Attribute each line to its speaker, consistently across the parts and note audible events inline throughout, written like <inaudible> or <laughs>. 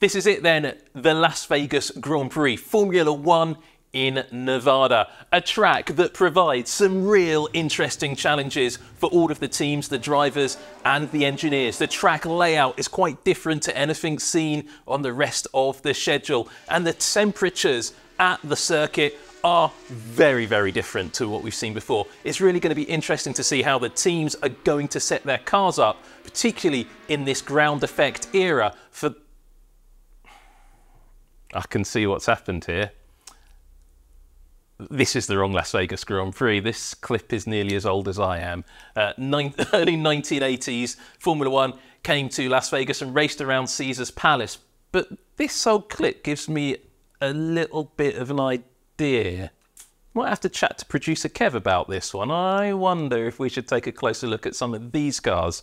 Speaker 1: This is it then, the Las Vegas Grand Prix, Formula One in Nevada, a track that provides some real interesting challenges for all of the teams, the drivers, and the engineers. The track layout is quite different to anything seen on the rest of the schedule, and the temperatures at the circuit are very, very different to what we've seen before. It's really going to be interesting to see how the teams are going to set their cars up, particularly in this ground effect era for I can see what's happened here this is the wrong Las Vegas Grand Prix. This clip is nearly as old as I am. Uh, <laughs> early 1980s, Formula One came to Las Vegas and raced around Caesars Palace. But this old clip gives me a little bit of an idea. Might have to chat to producer Kev about this one. I wonder if we should take a closer look at some of these cars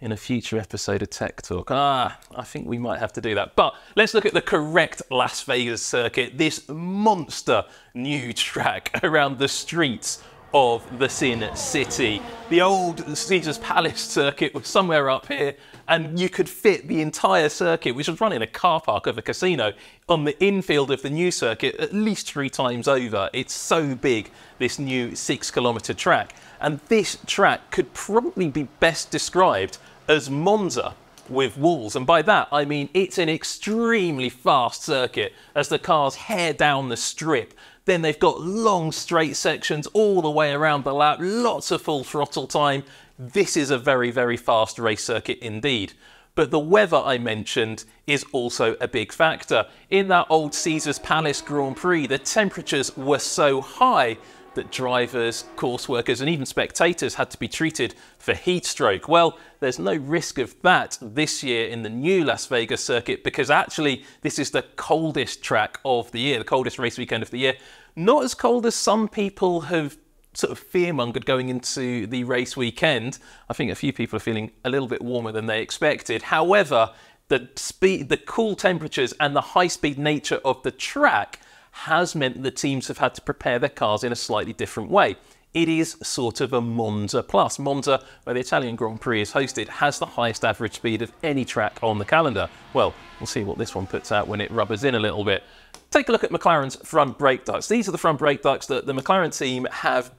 Speaker 1: in a future episode of Tech Talk. Ah, I think we might have to do that. But let's look at the correct Las Vegas circuit, this monster new track <laughs> around the streets of the Sin City. The old Caesars Palace circuit was somewhere up here, and you could fit the entire circuit, which was running a car park of a casino, on the infield of the new circuit at least three times over. It's so big, this new six kilometre track. And this track could probably be best described as Monza with walls. And by that, I mean it's an extremely fast circuit as the cars hair down the strip. Then they've got long straight sections all the way around the lap, lots of full throttle time. This is a very, very fast race circuit indeed. But the weather I mentioned is also a big factor. In that old Caesars Palace Grand Prix, the temperatures were so high that drivers, course workers, and even spectators had to be treated for heat stroke. Well, there's no risk of that this year in the new Las Vegas circuit because actually this is the coldest track of the year, the coldest race weekend of the year. Not as cold as some people have sort of fearmongered going into the race weekend. I think a few people are feeling a little bit warmer than they expected. However, the speed, the cool temperatures, and the high speed nature of the track has meant the teams have had to prepare their cars in a slightly different way. It is sort of a Monza plus. Monza, where the Italian Grand Prix is hosted, has the highest average speed of any track on the calendar. Well, we'll see what this one puts out when it rubbers in a little bit. Take a look at McLaren's front brake ducts. These are the front brake ducts that the McLaren team have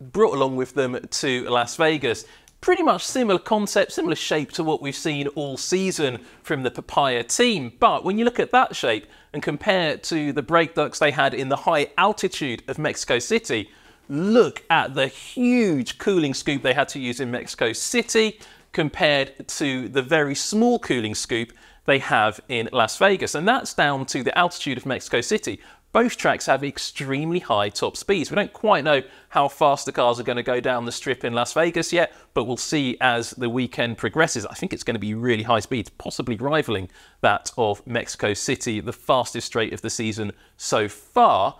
Speaker 1: brought along with them to Las Vegas pretty much similar concept, similar shape to what we've seen all season from the Papaya team. But when you look at that shape and compare to the brake ducts they had in the high altitude of Mexico City, look at the huge cooling scoop they had to use in Mexico City compared to the very small cooling scoop they have in Las Vegas. And that's down to the altitude of Mexico City. Both tracks have extremely high top speeds. We don't quite know how fast the cars are going to go down the strip in Las Vegas yet, but we'll see as the weekend progresses. I think it's going to be really high speeds, possibly rivaling that of Mexico City, the fastest straight of the season so far.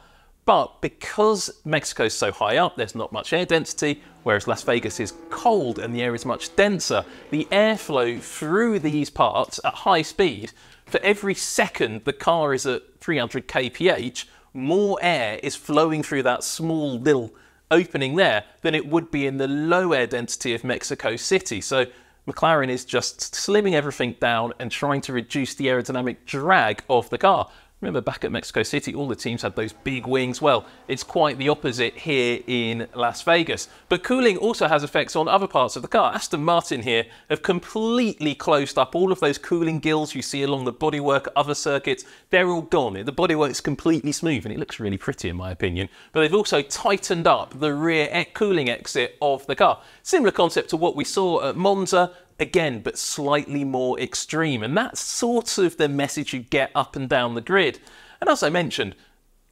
Speaker 1: But because Mexico's so high up, there's not much air density, whereas Las Vegas is cold and the air is much denser. The airflow through these parts at high speed for every second the car is at 300 kph, more air is flowing through that small little opening there than it would be in the low air density of Mexico City. So McLaren is just slimming everything down and trying to reduce the aerodynamic drag of the car. Remember back at Mexico City, all the teams had those big wings. Well, it's quite the opposite here in Las Vegas. But cooling also has effects on other parts of the car. Aston Martin here have completely closed up all of those cooling gills you see along the bodywork, other circuits. They're all gone. The bodywork's completely smooth and it looks really pretty in my opinion. But they've also tightened up the rear cooling exit of the car. Similar concept to what we saw at Monza again, but slightly more extreme. And that's sort of the message you get up and down the grid. And as I mentioned,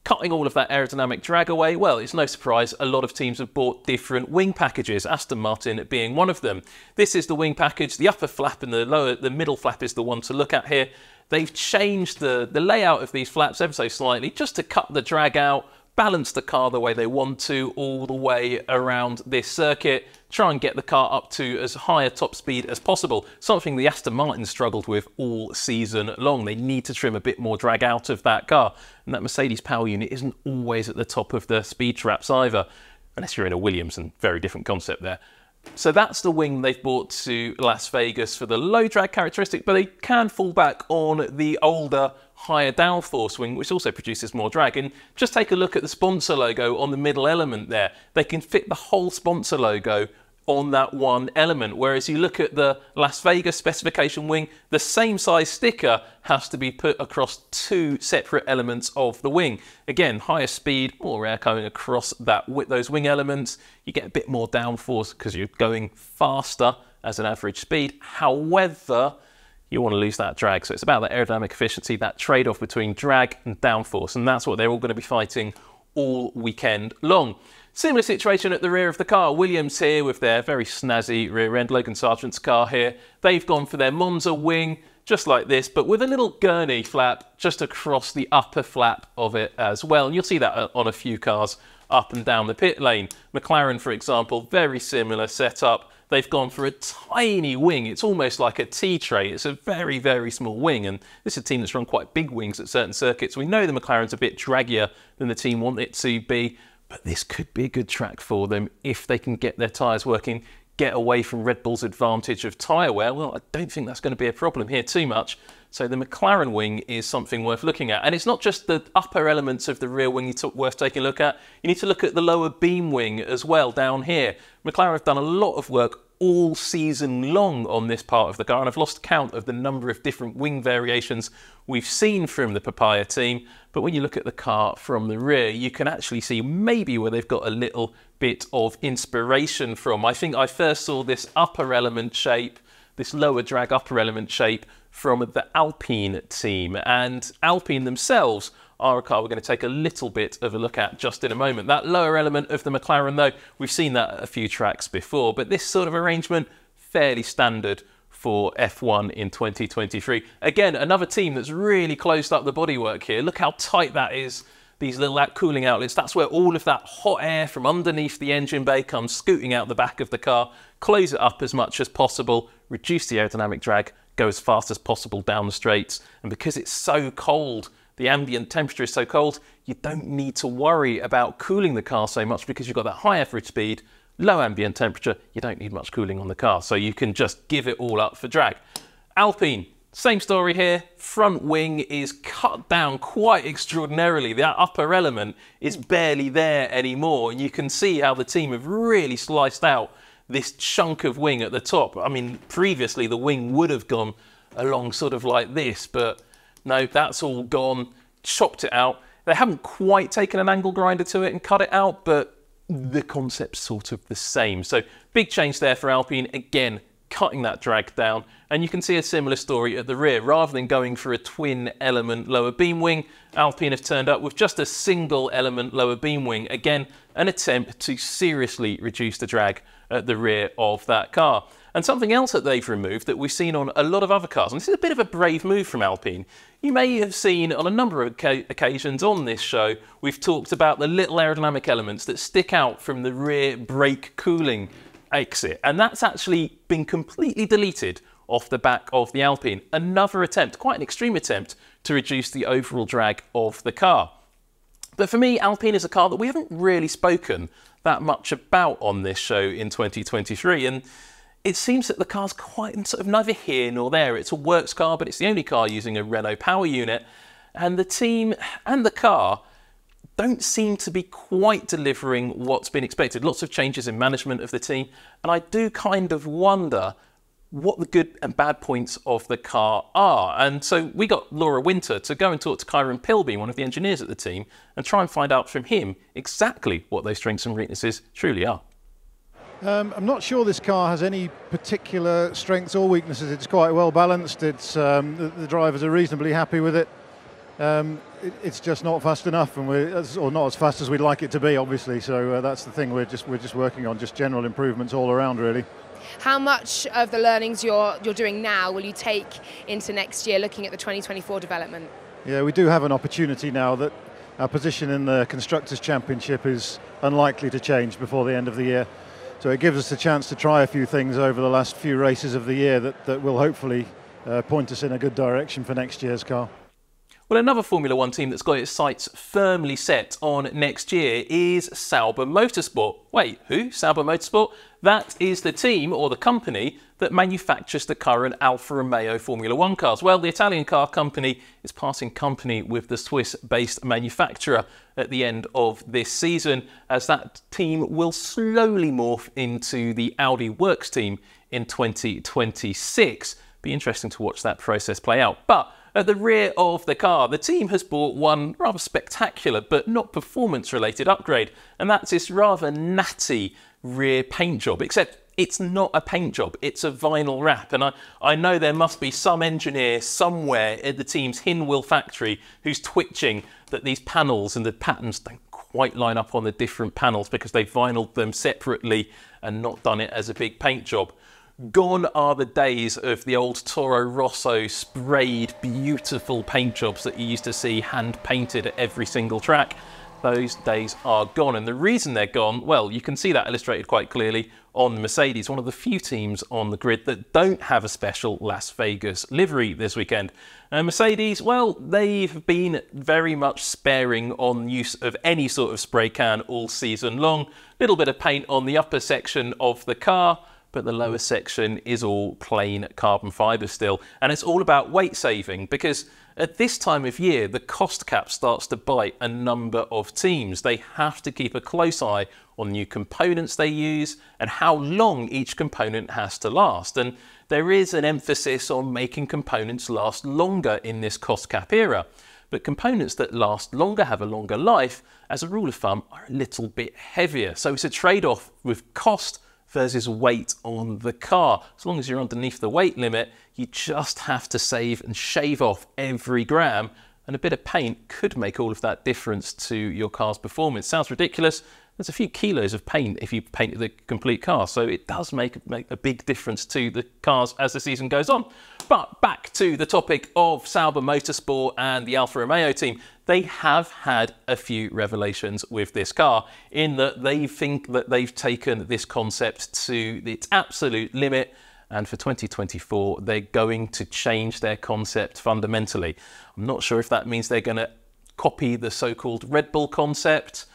Speaker 1: cutting all of that aerodynamic drag away, well, it's no surprise a lot of teams have bought different wing packages, Aston Martin being one of them. This is the wing package, the upper flap and the lower, the middle flap is the one to look at here. They've changed the, the layout of these flaps ever so slightly just to cut the drag out, balance the car the way they want to all the way around this circuit, try and get the car up to as high a top speed as possible, something the Aston Martin struggled with all season long. They need to trim a bit more drag out of that car, and that Mercedes power unit isn't always at the top of the speed traps either, unless you're in a Williams and very different concept there. So that's the wing they've brought to Las Vegas for the low drag characteristic, but they can fall back on the older, higher downforce wing, which also produces more drag. And just take a look at the sponsor logo on the middle element there. They can fit the whole sponsor logo on that one element. Whereas you look at the Las Vegas specification wing, the same size sticker has to be put across two separate elements of the wing. Again, higher speed, more air coming across that with those wing elements. You get a bit more downforce because you're going faster as an average speed. However, you want to lose that drag. So it's about that aerodynamic efficiency, that trade-off between drag and downforce. And that's what they're all going to be fighting all weekend long. Similar situation at the rear of the car. Williams here with their very snazzy rear end. Logan Sargeant's car here. They've gone for their Monza wing, just like this, but with a little gurney flap just across the upper flap of it as well. And you'll see that uh, on a few cars up and down the pit lane. McLaren, for example, very similar setup. They've gone for a tiny wing. It's almost like a tea tray. It's a very, very small wing. And this is a team that's run quite big wings at certain circuits. We know the McLaren's a bit draggier than the team want it to be. But this could be a good track for them if they can get their tyres working, get away from Red Bull's advantage of tyre wear. Well, I don't think that's going to be a problem here too much. So the McLaren wing is something worth looking at. And it's not just the upper elements of the rear wing you worth taking a look at. You need to look at the lower beam wing as well down here. McLaren have done a lot of work all season long on this part of the car, and I've lost count of the number of different wing variations we've seen from the Papaya team. But when you look at the car from the rear, you can actually see maybe where they've got a little bit of inspiration from. I think I first saw this upper element shape, this lower drag upper element shape from the Alpine team, and Alpine themselves are a car we're going to take a little bit of a look at just in a moment. That lower element of the McLaren, though, we've seen that at a few tracks before, but this sort of arrangement, fairly standard for F1 in 2023. Again, another team that's really closed up the bodywork here. Look how tight that is. These little cooling outlets, that's where all of that hot air from underneath the engine bay comes scooting out the back of the car. Close it up as much as possible, reduce the aerodynamic drag, go as fast as possible down the straights. And because it's so cold the ambient temperature is so cold, you don't need to worry about cooling the car so much because you've got that high average speed, low ambient temperature, you don't need much cooling on the car. So you can just give it all up for drag. Alpine, same story here. Front wing is cut down quite extraordinarily. That upper element is barely there anymore. And you can see how the team have really sliced out this chunk of wing at the top. I mean, previously the wing would have gone along sort of like this, but no, that's all gone, chopped it out. They haven't quite taken an angle grinder to it and cut it out, but the concept's sort of the same. So big change there for Alpine. Again, cutting that drag down. And you can see a similar story at the rear. Rather than going for a twin element lower beam wing, Alpine have turned up with just a single element lower beam wing. Again, an attempt to seriously reduce the drag at the rear of that car. And something else that they've removed that we've seen on a lot of other cars, and this is a bit of a brave move from Alpine. You may have seen on a number of occasions on this show, we've talked about the little aerodynamic elements that stick out from the rear brake cooling exit. And that's actually been completely deleted off the back of the Alpine. Another attempt, quite an extreme attempt, to reduce the overall drag of the car. But for me, Alpine is a car that we haven't really spoken that much about on this show in 2023. And it seems that the car's quite sort of neither here nor there. It's a works car, but it's the only car using a Renault power unit. And the team and the car don't seem to be quite delivering what's been expected. Lots of changes in management of the team. And I do kind of wonder what the good and bad points of the car are. And so we got Laura Winter to go and talk to Ciaron Pilbeam, one of the engineers at the team, and try and find out from him exactly what those strengths and weaknesses truly are.
Speaker 2: Um, I'm not sure this car has any particular strengths or weaknesses. It's quite well balanced. It's um, the, the, drivers are reasonably happy with it. Um, it. It's just not fast enough, and we're or not as fast as we'd like it to be, obviously. So uh, that's the thing. We're just we're just working on just general improvements all around, really.
Speaker 3: How much of the learnings you're you're doing now will you take into next year, looking at the 2024 development?
Speaker 2: Yeah, we do have an opportunity now that our position in the constructors' championship is unlikely to change before the end of the year. So it gives us a chance to try a few things over the last few races of the year that, that will hopefully uh, point us in a good direction for next year's car.
Speaker 1: Well, another Formula One team that's got its sights firmly set on next year is Sauber Motorsport. Wait, who? Sauber Motorsport? That is the team or the company that manufactures the current Alfa Romeo Formula One cars. Well, the Italian car company is parting company with the Swiss based manufacturer at the end of this season, as that team will slowly morph into the Audi Works team in 2026. Be interesting to watch that process play out. But at the rear of the car, the team has bought one rather spectacular but not performance related upgrade, and that's this rather natty rear paint job, except it's not a paint job, it's a vinyl wrap. And I, I know there must be some engineer somewhere at the team's Hinwil factory who's twitching that these panels and the patterns don't quite line up on the different panels because they've vinyled them separately and not done it as a big paint job. Gone are the days of the old Toro Rosso sprayed beautiful paint jobs that you used to see hand painted at every single track. Those days are gone. And the reason they're gone, well, you can see that illustrated quite clearly on Mercedes, one of the few teams on the grid that don't have a special Las Vegas livery this weekend. Uh, Mercedes, well, they've been very much sparing on use of any sort of spray can all season long. Little bit of paint on the upper section of the car but the lower mm. section is all plain carbon fibre still. And it's all about weight saving because at this time of year, the cost cap starts to bite a number of teams. They have to keep a close eye on new components they use and how long each component has to last. And there is an emphasis on making components last longer in this cost cap era. But components that last longer, have a longer life, as a rule of thumb, are a little bit heavier. So it's a trade off with cost versus weight on the car. As long as you're underneath the weight limit, you just have to save and shave off every gram and a bit of paint could make all of that difference to your car's performance. Sounds ridiculous. There's a few kilos of paint if you paint the complete car, so it does make, make a big difference to the cars as the season goes on. But back to the topic of Sauber Motorsport and the Alfa Romeo team they have had a few revelations with this car in that they think that they've taken this concept to its absolute limit and for 2024 they're going to change their concept fundamentally. I'm not sure if that means they're going to copy the so-called Red Bull concept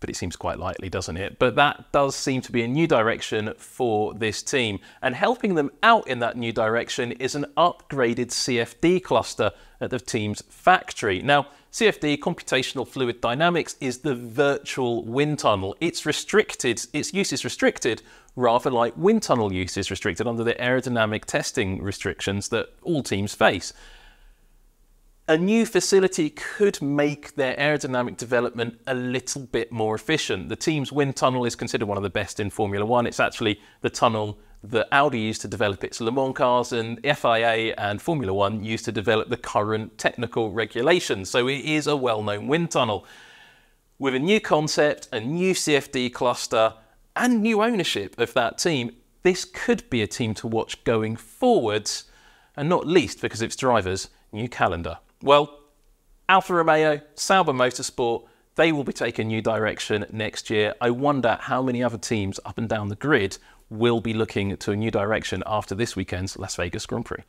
Speaker 1: but it seems quite likely, doesn't it? But that does seem to be a new direction for this team. And helping them out in that new direction is an upgraded CFD cluster at the team's factory. Now, CFD, computational fluid dynamics, is the virtual wind tunnel. It's restricted, its use is restricted, rather like wind tunnel use is restricted under the aerodynamic testing restrictions that all teams face a new facility could make their aerodynamic development a little bit more efficient. The team's wind tunnel is considered one of the best in Formula One. It's actually the tunnel that Audi used to develop its Le Mans cars and FIA and Formula One used to develop the current technical regulations. So it is a well known wind tunnel. With a new concept, a new CFD cluster, and new ownership of that team, this could be a team to watch going forwards, and not least because its drivers' new calendar. Well, Alfa Romeo, Sauber Motorsport, they will be taking a new direction next year. I wonder how many other teams up and down the grid will be looking to a new direction after this weekend's Las Vegas Grand Prix.